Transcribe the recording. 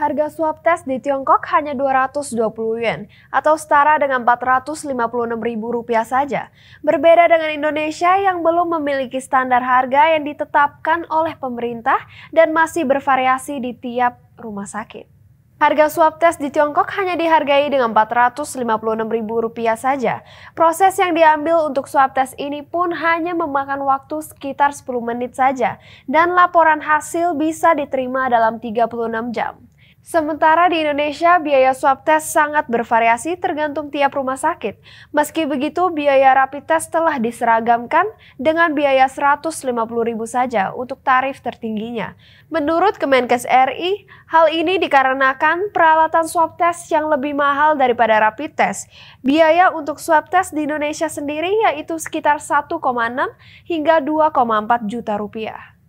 Harga swab test di Tiongkok hanya 220 yuan atau setara dengan 456 ribu rupiah saja. Berbeda dengan Indonesia yang belum memiliki standar harga yang ditetapkan oleh pemerintah dan masih bervariasi di tiap rumah sakit. Harga swab test di Tiongkok hanya dihargai dengan Rp456.000 saja. Proses yang diambil untuk swab test ini pun hanya memakan waktu sekitar 10 menit saja dan laporan hasil bisa diterima dalam 36 jam. Sementara di Indonesia, biaya swab test sangat bervariasi tergantung tiap rumah sakit. Meski begitu, biaya rapid test telah diseragamkan dengan biaya Rp150.000 saja untuk tarif tertingginya. Menurut Kemenkes RI, hal ini dikarenakan peralatan swab test yang lebih mahal daripada rapid test. Biaya untuk swab test di Indonesia sendiri yaitu sekitar 1,6 hingga 2,4 juta rupiah.